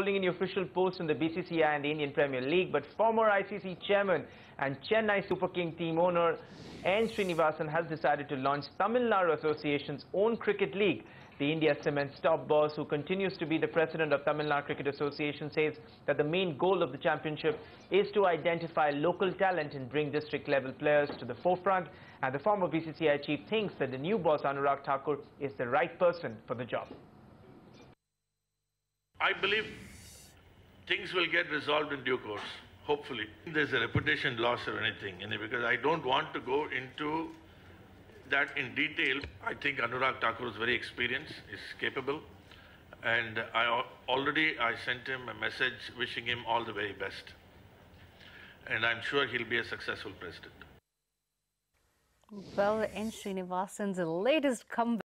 holding any official post in the BCCI and the Indian Premier League, but former ICC chairman and Chennai Super King team owner N. Srinivasan has decided to launch Tamil Nadu Association's own cricket league. The India Cements top boss, who continues to be the president of Tamil Nadu Cricket Association, says that the main goal of the championship is to identify local talent and bring district-level players to the forefront. And the former BCCI chief thinks that the new boss, Anurag Thakur, is the right person for the job. I believe things will get resolved in due course, hopefully. There's a reputation loss or anything, because I don't want to go into that in detail. I think Anurag Thakur is very experienced, is capable, and I already I sent him a message wishing him all the very best. And I'm sure he'll be a successful president. Well, N. Srinivasan's latest comeback.